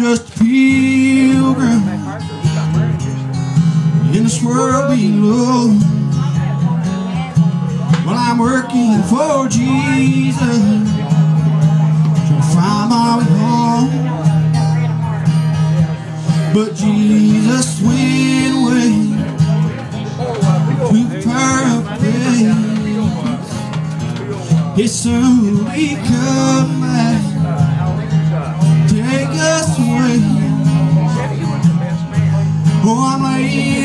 just a pilgrim in this world below. Well, I'm working for Jesus, to find my way home. But Jesus went away to the. His son will become mine back, take. Oh, I'm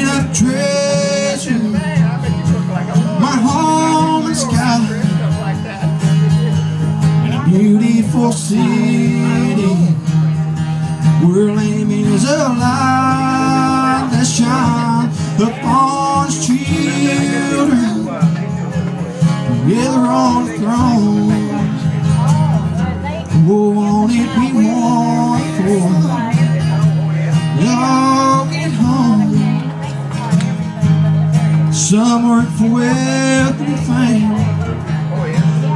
up treasure, my home and sky, in a beautiful city. Where lame is a light that shines upon his children, together on the throne. Oh, Some work for wealth and fame.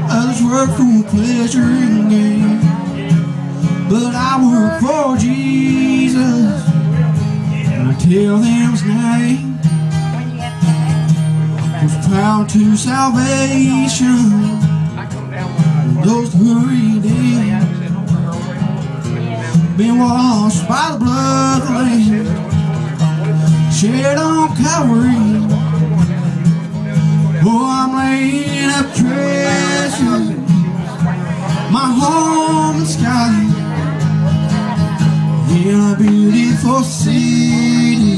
Others work for pleasure and gain. But I work for Jesus. And I tell them his name. With power to salvation. Those who redeemed been washed by the blood of the Lamb, shed on Calvary. Treasure, my home is sky, in a beautiful city,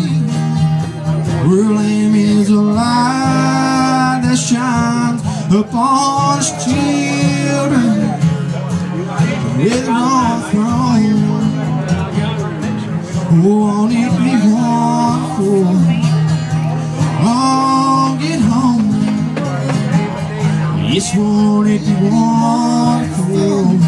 where Lamb is a light that shines upon His children, with on throne. Won't it be? I'll just wanted you on home.